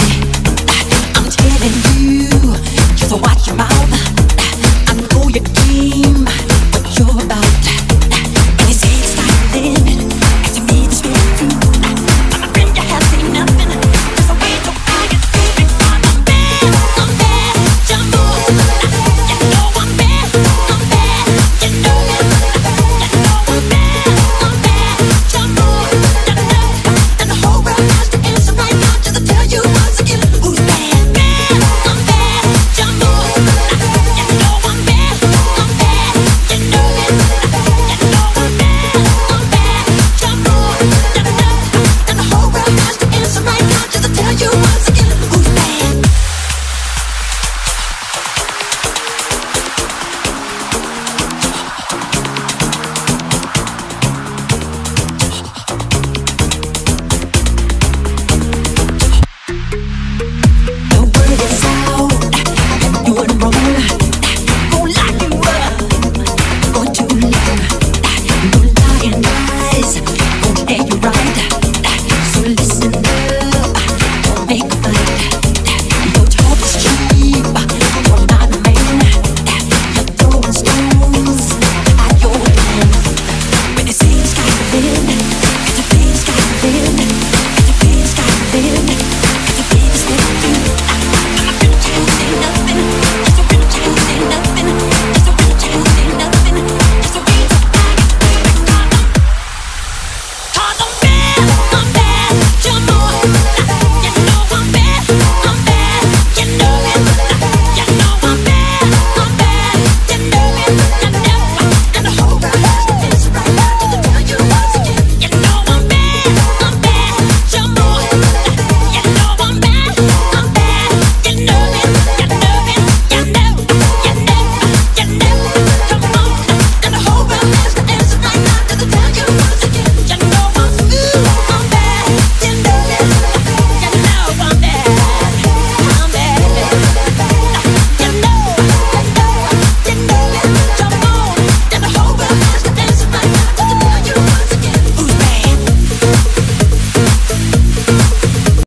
I'm telling you, just watch your mouth. I know you did.